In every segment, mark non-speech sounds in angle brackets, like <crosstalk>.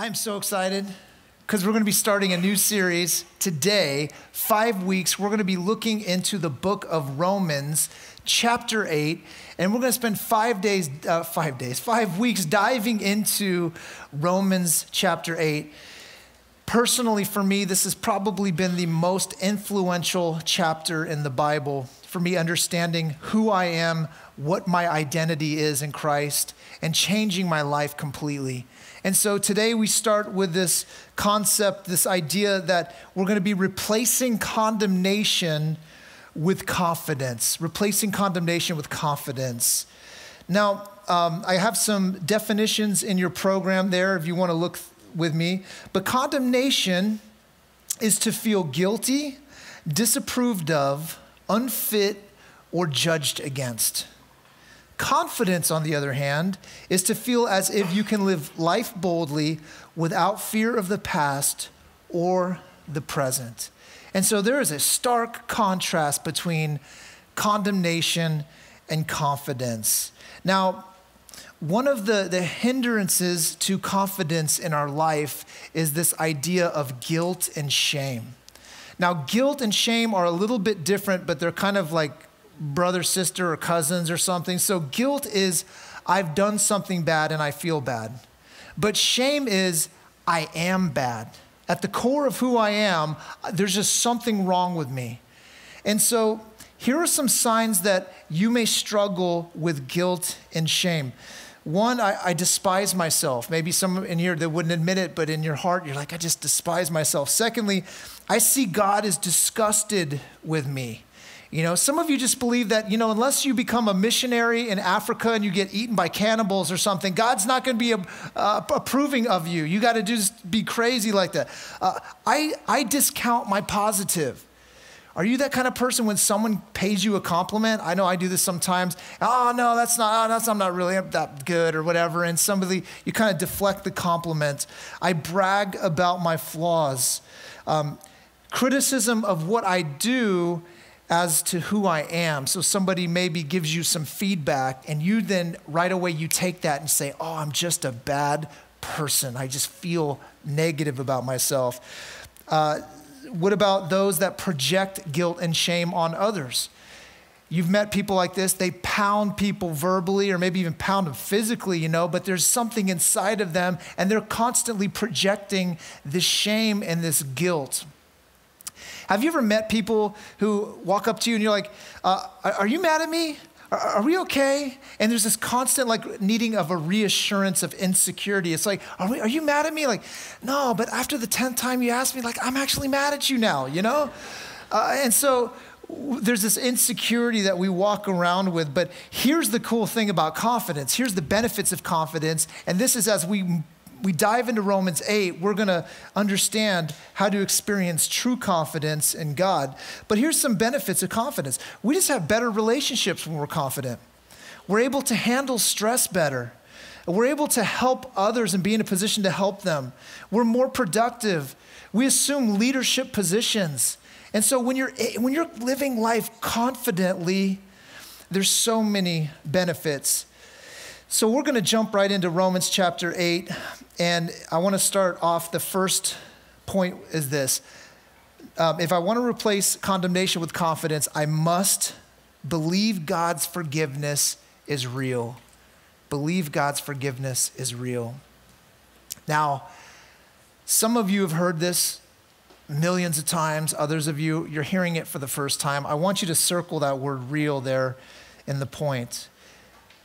I'm so excited because we're going to be starting a new series today, five weeks. We're going to be looking into the book of Romans, chapter 8, and we're going to spend five days, uh, five days, five weeks diving into Romans chapter 8. Personally, for me, this has probably been the most influential chapter in the Bible for me understanding who I am, what my identity is in Christ, and changing my life completely. And so today we start with this concept, this idea that we're going to be replacing condemnation with confidence, replacing condemnation with confidence. Now, um, I have some definitions in your program there if you want to look with me. But condemnation is to feel guilty, disapproved of, unfit, or judged against. Confidence, on the other hand, is to feel as if you can live life boldly without fear of the past or the present. And so there is a stark contrast between condemnation and confidence. Now, one of the, the hindrances to confidence in our life is this idea of guilt and shame. Now, guilt and shame are a little bit different, but they're kind of like brother, sister, or cousins or something. So guilt is I've done something bad and I feel bad. But shame is I am bad. At the core of who I am, there's just something wrong with me. And so here are some signs that you may struggle with guilt and shame. One, I, I, despise myself. Maybe some in here that wouldn't admit it, but in your heart, you're like, I just despise myself. Secondly, I see God is disgusted with me. You know, some of you just believe that, you know, unless you become a missionary in Africa and you get eaten by cannibals or something, God's not going to be uh, approving of you. You got to just be crazy like that. Uh, I, I discount my positive. Are you that kind of person when someone pays you a compliment? I know I do this sometimes. Oh, no, that's not, oh, that's, I'm not really that good or whatever. And somebody, you kind of deflect the compliment. I brag about my flaws. Um, criticism of what I do as to who I am. So somebody maybe gives you some feedback and you then right away you take that and say, "Oh, I'm just a bad person. I just feel negative about myself." Uh, what about those that project guilt and shame on others? You've met people like this, they pound people verbally or maybe even pound them physically, you know, but there's something inside of them and they're constantly projecting this shame and this guilt. Have you ever met people who walk up to you and you're like, uh, Are you mad at me? Are, we okay? And there's this constant like needing of a reassurance of insecurity. It's like, are, we, are you mad at me? Like, no, but after the 10th time you asked me, like, I'm actually mad at you now, you know? Uh, and so there's this insecurity that we walk around with. But here's the cool thing about confidence. Here's the benefits of confidence. And this is as we we dive into Romans 8, we're going to understand how to experience true confidence in God. But here's some benefits of confidence we just have better relationships when we're confident, we're able to handle stress better. We're able to help others and be in a position to help them. We're more productive. We assume leadership positions. And so when you're, when you're living life confidently, there's so many benefits. So we're going to jump right into Romans chapter 8. And I want to start off the first point is this. Um, if I want to replace condemnation with confidence, I must believe God's forgiveness is real. Believe God's forgiveness is real. Now, some of you have heard this millions of times, others of you, you're hearing it for the first time. I want you to circle that word real there in the point.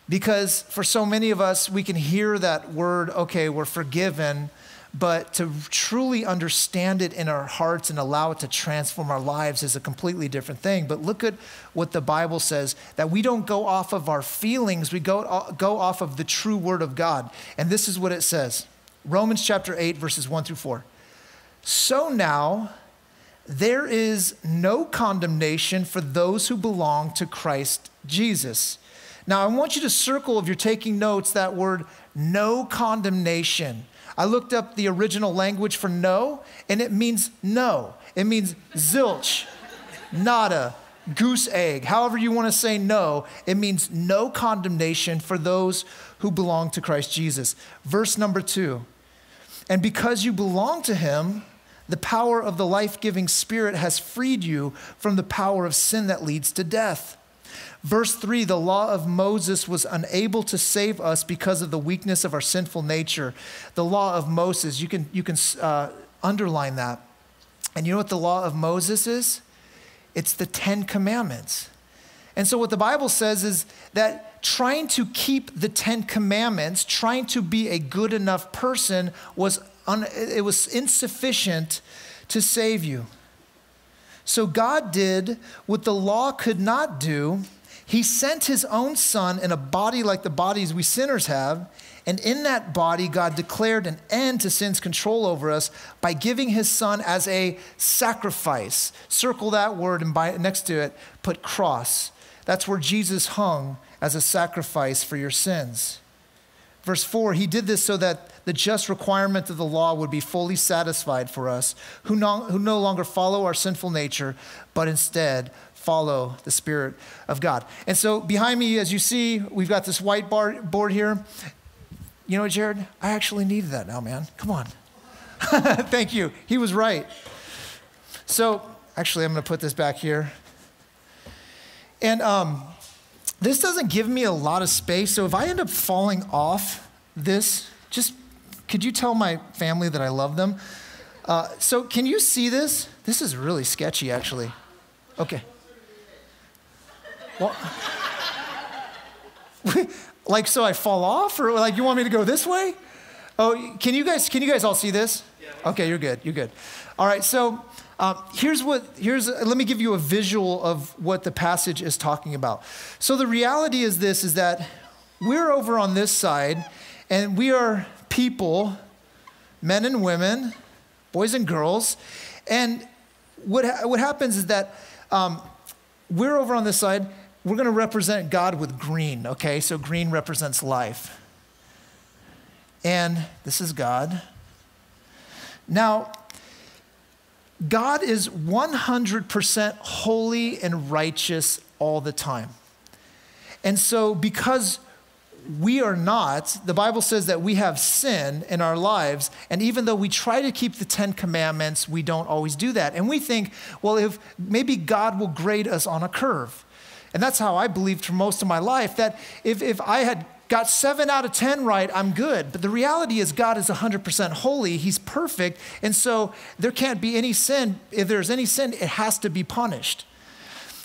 Because for so many of us, we can hear that word, okay, we're forgiven, but to truly understand it in our hearts and allow it to transform our lives is a completely different thing. But look at what the Bible says that we don't go off of our feelings, we go, uh, go off of the true word of God. And this is what it says Romans chapter 8, verses 1 through 4. So now, there is no condemnation for those who belong to Christ Jesus. Now, I want you to circle, if you're taking notes, that word no condemnation. I looked up the original language for no, and it means no. It means zilch, nada, goose egg. However, you want to say no, it means no condemnation for those who belong to Christ Jesus. Verse number two And because you belong to him, the power of the life giving Spirit has freed you from the power of sin that leads to death. Verse 3 the law of Moses was unable to save us because of the weakness of our sinful nature. The law of Moses, you can, you can uh, underline that. And you know what the law of Moses is? It's the Ten Commandments. And so, what the Bible says is that trying to keep the Ten Commandments, trying to be a good enough person, was un, it was insufficient to save you. So, God did what the law could not do. He sent his own son in a body like the bodies we sinners have, and in that body, God declared an end to sin's control over us by giving his son as a sacrifice. Circle that word and by, next to it, put cross. That's where Jesus hung as a sacrifice for your sins. Verse 4 He did this so that the just requirement of the law would be fully satisfied for us, who no, who no longer follow our sinful nature, but instead follow the Spirit of God. And so, behind me, as you see, we've got this white bar, board here. You know, Jared, I actually needed that now, man. Come on. <laughs> Thank you. He was right. So, actually, I'm going to put this back here. And um, this doesn't give me a lot of space. So, if I end up falling off this, just could you tell my family that I love them? Uh, so, can you see this? This is really sketchy, actually. Okay. Well, <laughs> like so I fall off or like you want me to go this way? Oh, can you guys can you guys all see this? Okay, you're good. You're good. All right. So uh, here's what here's let me give you a visual of what the passage is talking about. So the reality is this: is that we're over on this side, and we are people, men and women, boys and girls, and what ha- what happens is that um, we're over on this side we're going to represent God with green, okay? So green represents life. And this is God. Now, God is 100% holy and righteous all the time. And so, because we are not, the Bible says that we have sin in our lives. And even though we try to keep the Ten Commandments, we don't always do that. And we think, well, if maybe God will grade us on a curve. And that's how I believed for most of my life that if, if I had got seven out of 10 right, I'm good. But the reality is, God is 100% holy. He's perfect. And so there can't be any sin. If there's any sin, it has to be punished.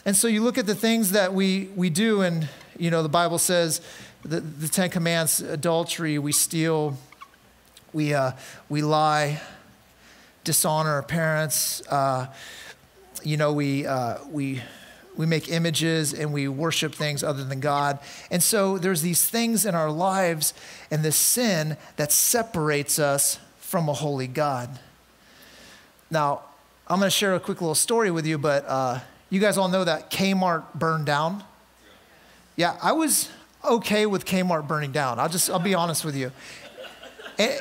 And so you look at the things that we, we do, and you know, the Bible says the, the Ten Commandments adultery, we steal, we, uh, we lie, dishonor our parents, uh, you know, we, uh, we we make images and we worship things other than God. And so there's these things in our lives and this sin that separates us from a holy God. Now, I'm going to share a quick little story with you, but uh, you guys all know that Kmart burned down. Yeah, I was okay with Kmart burning down. I'll just, I'll be honest with you. And,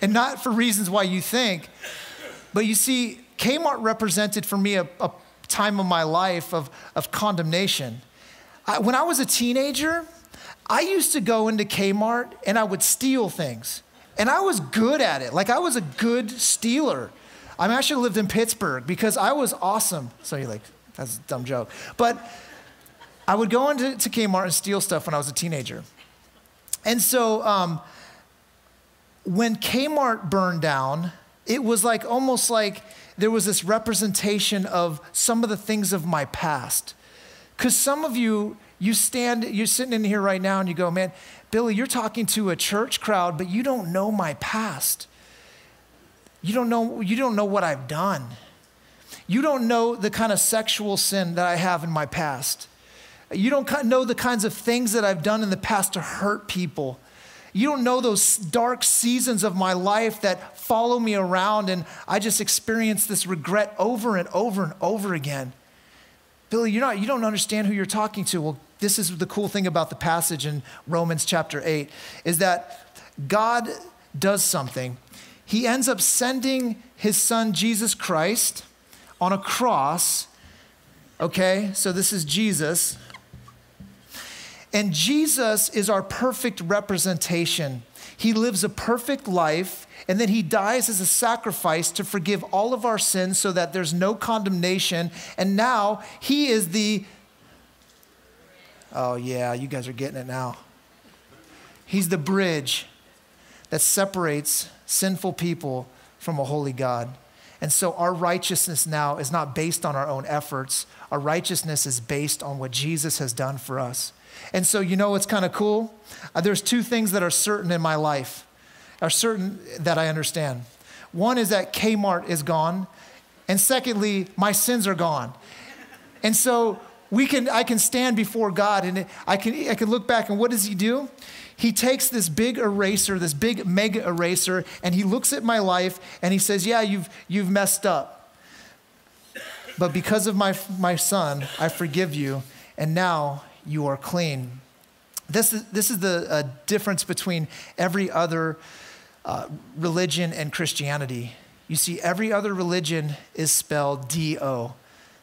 and not for reasons why you think, but you see, Kmart represented for me a, a time of my life of, of condemnation. I, when I was a teenager, I used to go into Kmart and I would steal things. And I was good at it. Like I was a good stealer. I actually lived in Pittsburgh because I was awesome. So you're like, that's a dumb joke. But I would go into to Kmart and steal stuff when I was a teenager. And so um, when Kmart burned down, it was like almost like there was this representation of some of the things of my past. Because some of you, you stand, you're sitting in here right now and you go, man, Billy, you're talking to a church crowd, but you don't know my past. You don't know, you don't know what I've done. You don't know the kind of sexual sin that I have in my past. You don't know the kinds of things that I've done in the past to hurt people. You don't know those dark seasons of my life that follow me around, and I just experience this regret over and over and over again. Billy, you're not, you don't understand who you're talking to. Well, this is the cool thing about the passage in Romans chapter 8 is that God does something. He ends up sending his son Jesus Christ on a cross. Okay, so this is Jesus and Jesus is our perfect representation. He lives a perfect life, and then he dies as a sacrifice to forgive all of our sins so that there's no condemnation. And now he is the. Oh, yeah, you guys are getting it now. He's the bridge that separates sinful people from a holy God. And so our righteousness now is not based on our own efforts. Our righteousness is based on what Jesus has done for us. And so, you know what's kind of cool? Uh, there's two things that are certain in my life, are certain that I understand. One is that Kmart is gone, and secondly, my sins are gone. And so we can, I can stand before God and I can, I can look back and what does he do? He takes this big eraser, this big mega eraser, and he looks at my life and he says, Yeah, you've, you've messed up. But because of my, my son, I forgive you, and now you are clean. This is, this is the uh, difference between every other uh, religion and Christianity. You see, every other religion is spelled D O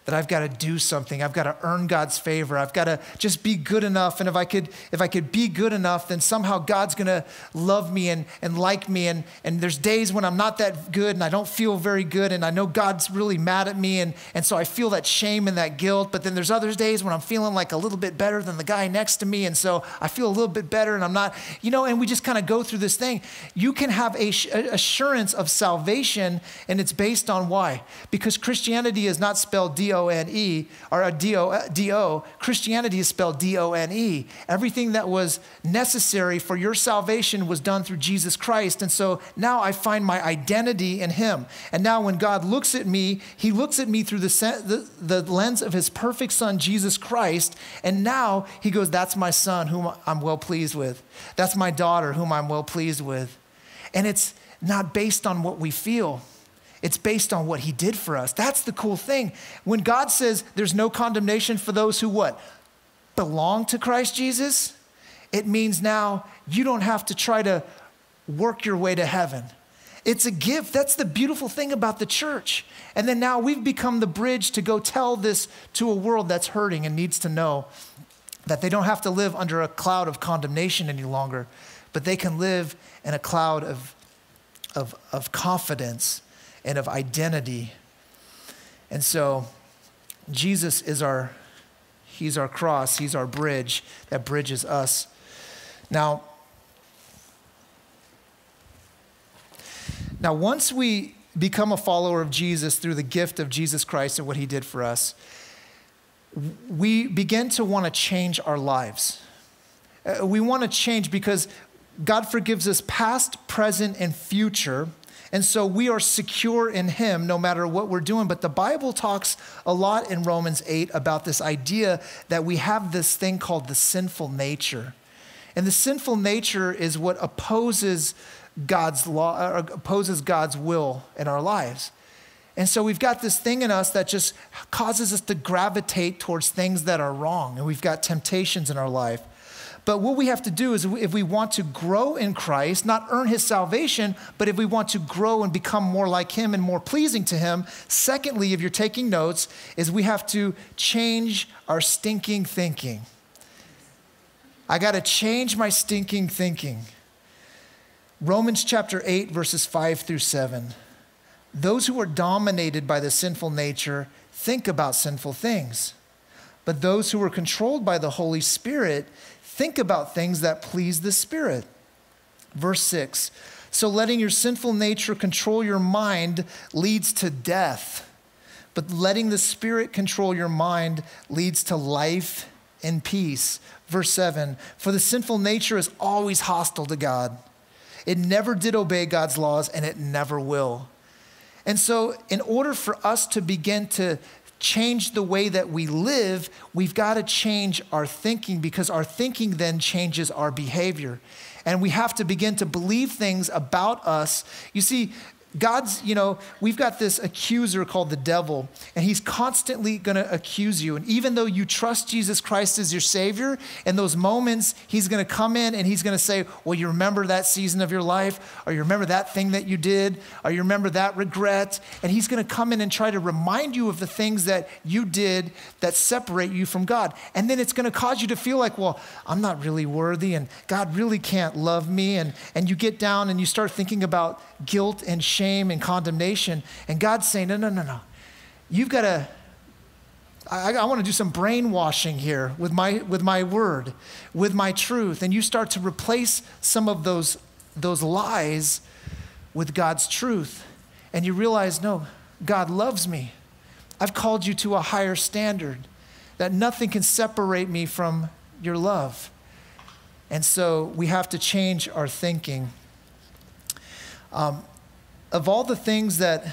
that I've got to do something. I've got to earn God's favor. I've got to just be good enough. And if I could, if I could be good enough, then somehow God's going to love me and, and like me. And, and there's days when I'm not that good and I don't feel very good. And I know God's really mad at me. And, and so I feel that shame and that guilt. But then there's other days when I'm feeling like a little bit better than the guy next to me. And so I feel a little bit better and I'm not, you know, and we just kind of go through this thing. You can have a assurance of salvation and it's based on why? Because Christianity is not spelled D O N E, or a D-O, Christianity is spelled D-O-N-E. Everything that was necessary for your salvation was done through Jesus Christ. And so now I find my identity in him. And now when God looks at me, he looks at me through the, the, the lens of his perfect son, Jesus Christ. And now he goes, that's my son whom I'm well pleased with. That's my daughter whom I'm well pleased with. And it's not based on what we feel. It's based on what he did for us. That's the cool thing. When God says there's no condemnation for those who what? Belong to Christ Jesus, it means now you don't have to try to work your way to heaven. It's a gift. That's the beautiful thing about the church. And then now we've become the bridge to go tell this to a world that's hurting and needs to know that they don't have to live under a cloud of condemnation any longer, but they can live in a cloud of, of, of confidence and of identity. And so Jesus is our he's our cross, he's our bridge that bridges us. Now Now once we become a follower of Jesus through the gift of Jesus Christ and what he did for us, we begin to want to change our lives. Uh, we want to change because God forgives us past, present, and future. And so we are secure in Him no matter what we're doing. But the Bible talks a lot in Romans 8 about this idea that we have this thing called the sinful nature. And the sinful nature is what opposes God's law, or opposes God's will in our lives. And so we've got this thing in us that just causes us to gravitate towards things that are wrong. And we've got temptations in our life. But what we have to do is if we want to grow in Christ, not earn his salvation, but if we want to grow and become more like him and more pleasing to him, secondly, if you're taking notes, is we have to change our stinking thinking. I got to change my stinking thinking. Romans chapter 8, verses 5 through 7. Those who are dominated by the sinful nature think about sinful things. But those who are controlled by the Holy Spirit Think about things that please the Spirit. Verse 6 So letting your sinful nature control your mind leads to death, but letting the Spirit control your mind leads to life and peace. Verse 7 For the sinful nature is always hostile to God. It never did obey God's laws, and it never will. And so, in order for us to begin to change the way that we live, we've got to change our thinking because our thinking then changes our behavior. And we have to begin to believe things about us. You see, God's, you know, we've got this accuser called the devil, and he's constantly going to accuse you. And even though you trust Jesus Christ as your Savior, in those moments, he's going to come in and he's going to say, Well, you remember that season of your life? Or you remember that thing that you did? Or you remember that regret? And he's going to come in and try to remind you of the things that you did that separate you from God. And then it's going to cause you to feel like, Well, I'm not really worthy, and God really can't love me. And, and you get down and you start thinking about guilt and shame and condemnation. And God's saying, no, no, no, no. You've got to, I, I want to do some brainwashing here with my, with my word, with my truth. And you start to replace some of those, those lies with God's truth. And you realize, no, God loves me. I've called you to a higher standard, that nothing can separate me from your love. And so we have to change our thinking. Um, of all the things that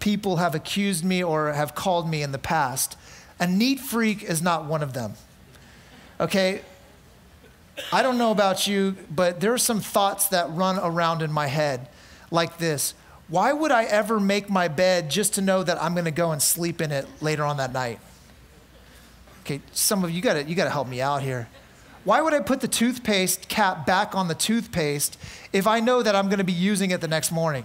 people have accused me or have called me in the past, a neat freak is not one of them. Okay? I don't know about you, but there are some thoughts that run around in my head like this Why would I ever make my bed just to know that I'm going to go and sleep in it later on that night? Okay, some of you got you to help me out here. Why would I put the toothpaste cap back on the toothpaste if I know that I'm going to be using it the next morning?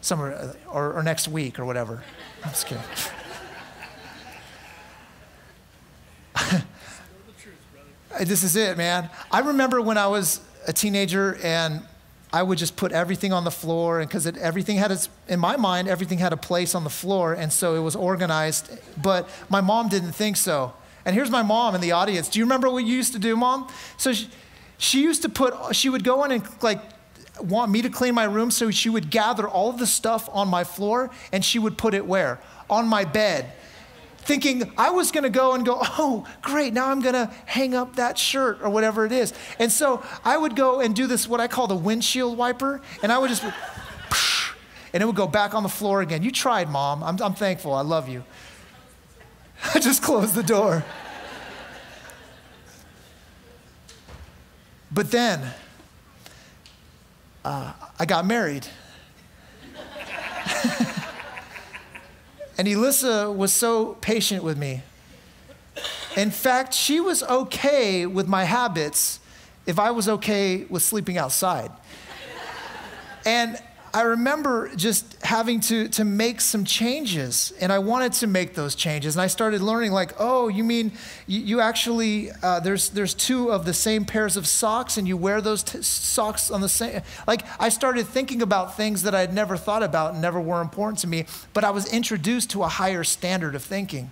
Somewhere, uh, or, or next week or whatever. <laughs> I'm just kidding. <laughs> this is it, man. I remember when I was a teenager and I would just put everything on the floor, and because everything had its, in my mind, everything had a place on the floor, and so it was organized. But my mom didn't think so. And here's my mom in the audience. Do you remember what you used to do, mom? So she, she used to put, she would go in and like want me to clean my room, so she would gather all of the stuff on my floor and she would put it where? On my bed. Thinking I was gonna go and go, oh, great, now I'm gonna hang up that shirt or whatever it is. And so I would go and do this, what I call the windshield wiper, and I would just, <laughs> and it would go back on the floor again. You tried, mom. I'm, I'm thankful. I love you. <laughs> I just closed the door. But then uh, I got married. and Elissa was so patient with me. In fact, she was okay with my habits if I was okay with sleeping outside. And I remember just having to, to make some changes, and I wanted to make those changes. And I started learning, like, oh, you mean you, you actually, uh, there's, there's two of the same pairs of socks, and you wear those t- socks on the same. Like, I started thinking about things that I had never thought about and never were important to me, but I was introduced to a higher standard of thinking.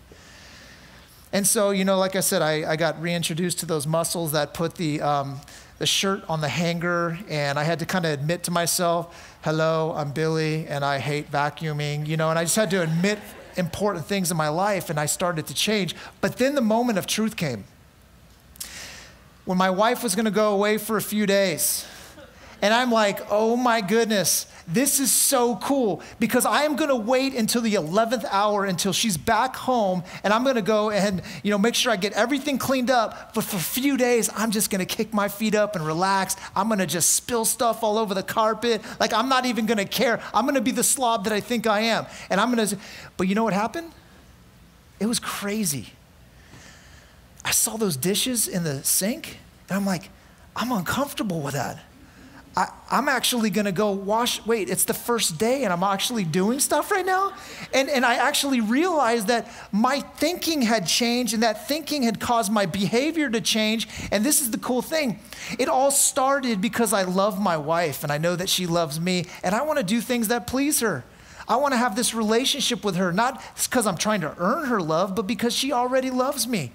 And so, you know, like I said, I, I got reintroduced to those muscles that put the, um, the shirt on the hanger, and I had to kind of admit to myself, hello, I'm Billy, and I hate vacuuming, you know, and I just had to admit important things in my life, and I started to change. But then the moment of truth came. When my wife was gonna go away for a few days, and I'm like, oh my goodness, this is so cool because I am going to wait until the 11th hour until she's back home and I'm going to go and you know make sure I get everything cleaned up but for a few days I'm just going to kick my feet up and relax. I'm going to just spill stuff all over the carpet. Like I'm not even going to care. I'm going to be the slob that I think I am. And I'm going to But you know what happened? It was crazy. I saw those dishes in the sink and I'm like, I'm uncomfortable with that. I, am actually gonna go wash. Wait, it's the first day and I'm actually doing stuff right now? And, and I actually realized that my thinking had changed and that thinking had caused my behavior to change. And this is the cool thing it all started because I love my wife and I know that she loves me and I wanna do things that please her. I wanna have this relationship with her, not because I'm trying to earn her love, but because she already loves me.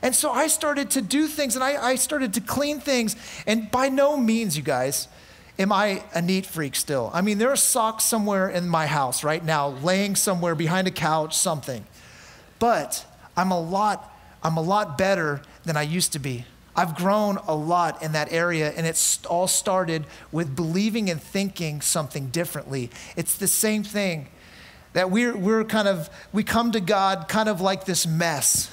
And so I started to do things and I, I started to clean things. And by no means, you guys, am I a neat freak still? I mean, there are socks somewhere in my house right now, laying somewhere behind a couch, something. But I'm a lot, I'm a lot better than I used to be. I've grown a lot in that area, and it's all started with believing and thinking something differently. It's the same thing that we're, we're kind of, we come to God kind of like this mess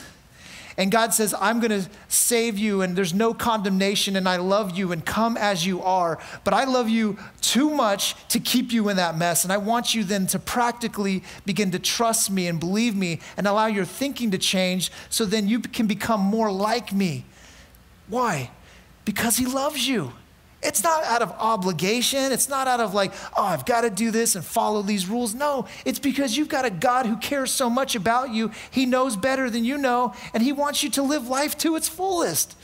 And God says, I'm going to save you, and there's no condemnation, and I love you, and come as you are. But I love you too much to keep you in that mess. And I want you then to practically begin to trust me and believe me and allow your thinking to change so then you can become more like me. Why? Because He loves you. It's not out of obligation. It's not out of like, oh, I've got to do this and follow these rules. No, it's because you've got a God who cares so much about you. He knows better than you know, and He wants you to live life to its fullest.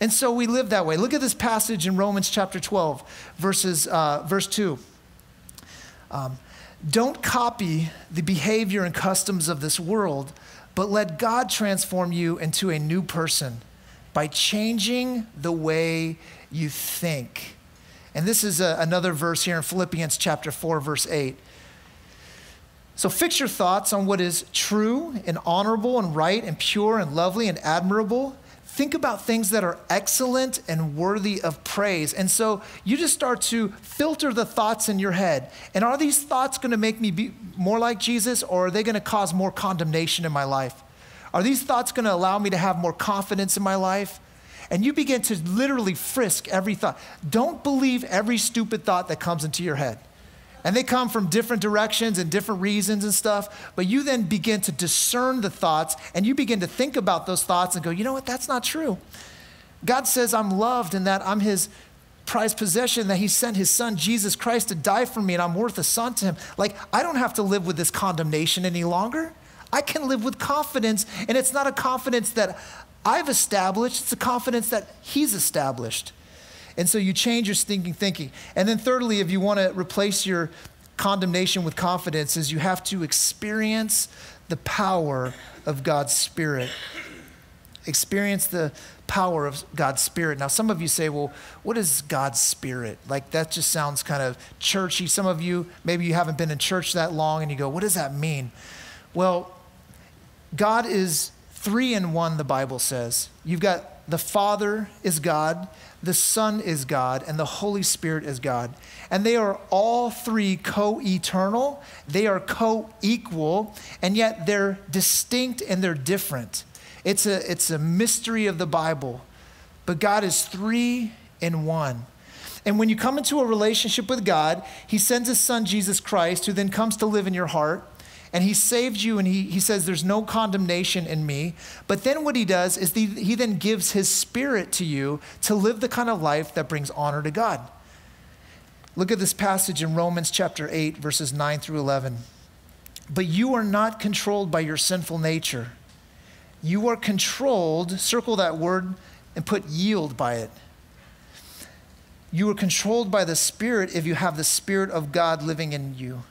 And so we live that way. Look at this passage in Romans chapter 12, verses, uh, verse 2. Um, Don't copy the behavior and customs of this world, but let God transform you into a new person by changing the way you think. And this is a, another verse here in Philippians chapter 4, verse 8. So fix your thoughts on what is true and honorable and right and pure and lovely and admirable. Think about things that are excellent and worthy of praise. And so you just start to filter the thoughts in your head. And are these thoughts going to make me be more like Jesus or are they going to cause more condemnation in my life? Are these thoughts going to allow me to have more confidence in my life? And you begin to literally frisk every thought. Don't believe every stupid thought that comes into your head. And they come from different directions and different reasons and stuff. But you then begin to discern the thoughts and you begin to think about those thoughts and go, you know what? That's not true. God says, I'm loved and that I'm his prized possession, that he sent his son, Jesus Christ, to die for me and I'm worth a son to him. Like, I don't have to live with this condemnation any longer. I can live with confidence. And it's not a confidence that I've established, it's a confidence that He's established. And so you change your stinking thinking. And then, thirdly, if you want to replace your condemnation with confidence, is you have to experience the power of God's Spirit. Experience the power of God's Spirit. Now, some of you say, well, what is God's Spirit? Like, that just sounds kind of churchy. Some of you, maybe you haven't been in church that long and you go, what does that mean? Well, God is three in one, the Bible says. You've got the Father is God, the Son is God, and the Holy Spirit is God. And they are all three co eternal, they are co equal, and yet they're distinct and they're different. It's a, it's a mystery of the Bible, but God is three in one. And when you come into a relationship with God, He sends His Son, Jesus Christ, who then comes to live in your heart and he saved you and he, he says there's no condemnation in me. But then what he does is the, he then gives his spirit to you to live the kind of life that brings honor to god. Look at this passage in romans chapter 8 verses 9 through 11 but you are not controlled by your sinful nature. You are controlled circle that word and put yield by it. You are controlled by the spirit if you have the spirit of god living in you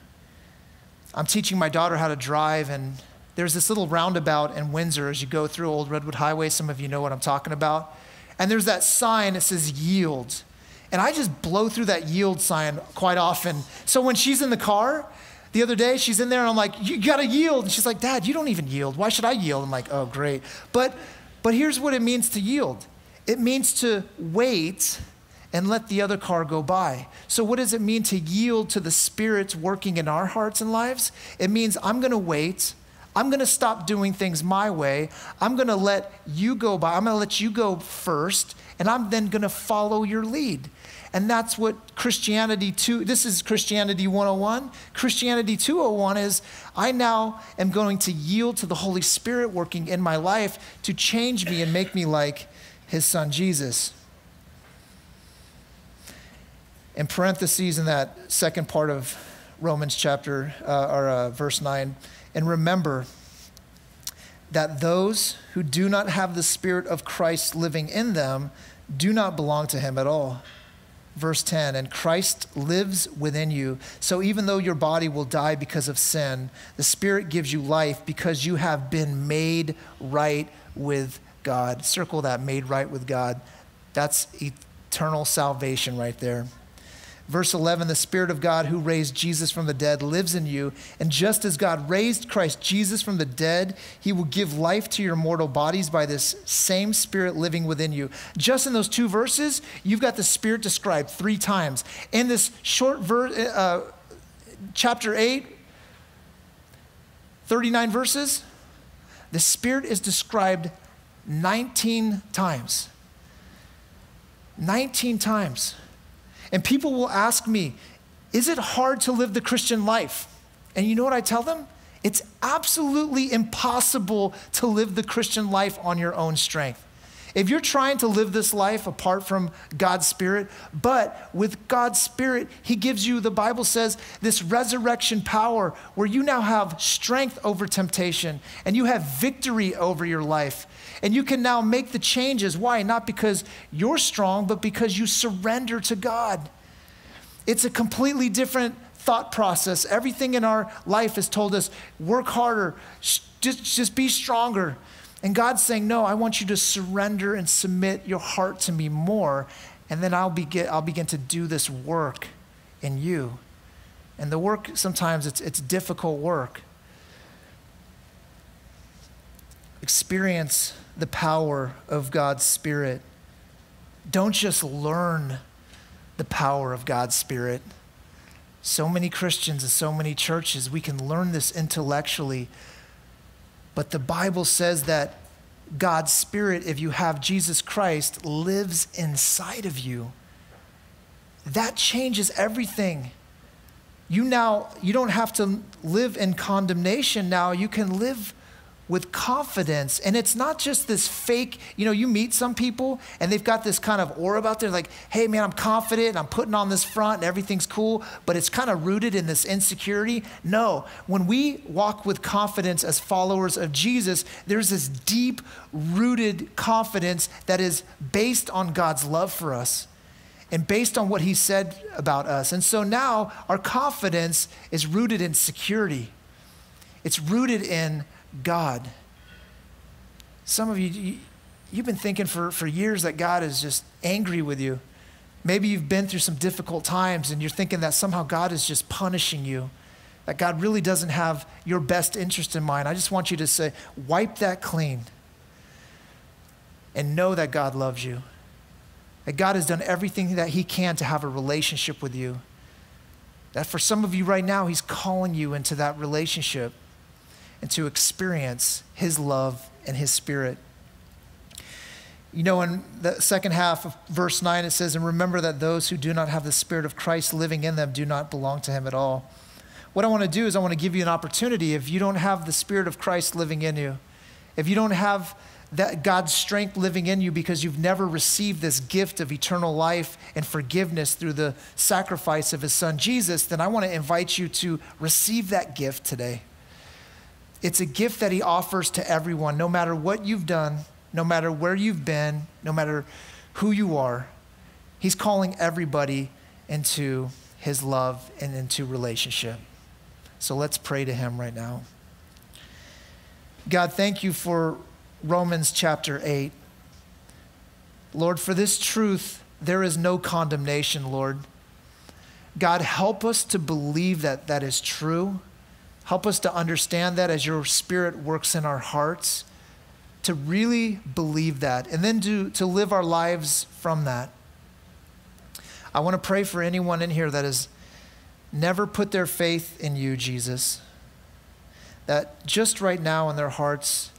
I'm teaching my daughter how to drive, and there's this little roundabout in Windsor as you go through Old Redwood Highway. Some of you know what I'm talking about. And there's that sign that says yield. And I just blow through that yield sign quite often. So when she's in the car, the other day she's in there and I'm like, you gotta yield. And she's like, Dad, you don't even yield. Why should I yield? I'm like, oh, great. But, but here's what it means to yield it means to wait and let the other car go by. So, what does it mean to yield to the Spirit's working in our hearts and lives? It means I'm going to wait. I'm going to stop doing things my way. I'm going to let you go by. I'm going to let you go first, and I'm then going to follow your lead. And that's what Christianity 2, this is Christianity 101. Christianity 201 is I now am going to yield to the Holy Spirit working in my life to change me and make me like his son Jesus in parentheses in that second part of Romans chapter uh, or uh, verse 9, and remember that those who do not have the Spirit of Christ living in them do not belong to him at all. Verse 10 And Christ lives within you. So even though your body will die because of sin, the Spirit gives you life because you have been made right with God. Circle that, made right with God. That's eternal salvation right there. Verse 11 The Spirit of God who raised Jesus from the dead lives in you. And just as God raised Christ Jesus from the dead, he will give life to your mortal bodies by this same Spirit living within you. Just in those two verses, you've got the Spirit described three times. In this short verse, uh, chapter 8, 39 verses, the Spirit is described 19 times. 19 times. And people will ask me, is it hard to live the Christian life? And you know what I tell them? It's absolutely impossible to live the Christian life on your own strength. If you're trying to live this life apart from God's Spirit, but with God's Spirit, He gives you, the Bible says, this resurrection power where you now have strength over temptation and you have victory over your life. And you can now make the changes. Why? Not because you're strong, but because you surrender to God. It's a completely different thought process. Everything in our life has told us work harder, just, just be stronger. And God's saying, No, I want you to surrender and submit your heart to me more, and then I'll begin, I'll begin to do this work in you. And the work, sometimes it's, it's difficult work. Experience the power of God's Spirit. Don't just learn the power of God's Spirit. So many Christians and so many churches, we can learn this intellectually. But the Bible says that God's Spirit, if you have Jesus Christ, lives inside of you. That changes everything. You now, you don't have to live in condemnation now. You can live with confidence. And it's not just this fake, you know, you meet some people and they've got this kind of aura about there, like, hey man, I'm confident, I'm putting on this front and everything's cool, but it's kind of rooted in this insecurity. No, when we walk with confidence as followers of Jesus, there's this deep rooted confidence that is based on God's love for us and based on what he said about us. And so now our confidence is rooted in security. It's rooted in God. Some of you, you you've been thinking for, for years that God is just angry with you. Maybe you've been through some difficult times and you're thinking that somehow God is just punishing you, that God really doesn't have your best interest in mind. I just want you to say, wipe that clean and know that God loves you, that God has done everything that He can to have a relationship with you. That for some of you right now, He's calling you into that relationship and to experience His love and His Spirit. You know, in the second half of verse 9, it says, And remember that those who do not have the Spirit of Christ living in them do not belong to Him at all. What I want to do is, I want to give you an opportunity. If you don't have the Spirit of Christ living in you, if you don't have that God's strength living in you because you've never received this gift of eternal life and forgiveness through the sacrifice of his son Jesus, then I want to invite you to receive that gift today. It's a gift that He offers to everyone, no matter what you've done, no matter where you've been, no matter who you are. He's calling everybody into His love and into relationship. So let's pray to Him right now. God, thank you for Romans chapter 8. Lord, for this truth, there is no condemnation, Lord. God, help us to believe that that is true. Help us to understand that as your spirit works in our hearts, to really believe that, and then to, to live our lives from that. I want to pray for anyone in here that has never put their faith in you, Jesus, that just right now in their hearts,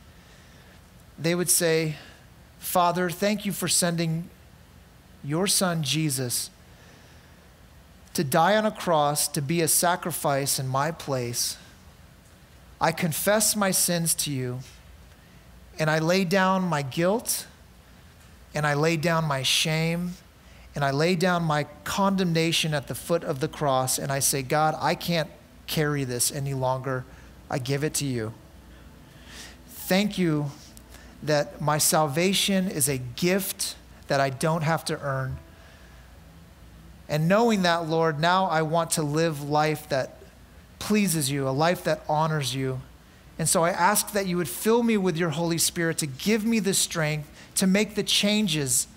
they would say, Father, thank you for sending your son, Jesus, to die on a cross, to be a sacrifice in my place I confess my sins to you, and I lay down my guilt, and I lay down my shame, and I lay down my condemnation at the foot of the cross, and I say, God, I can't carry this any longer. I give it to you. Thank you that my salvation is a gift that I don't have to earn. And knowing that, Lord, now I want to live life that pleases you, a life that honors you. And so I ask that you would fill me with your Holy Spirit to give me the strength to make the changes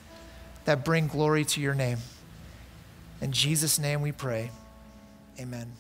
that bring glory to your name. In Jesus' name we pray. Amen.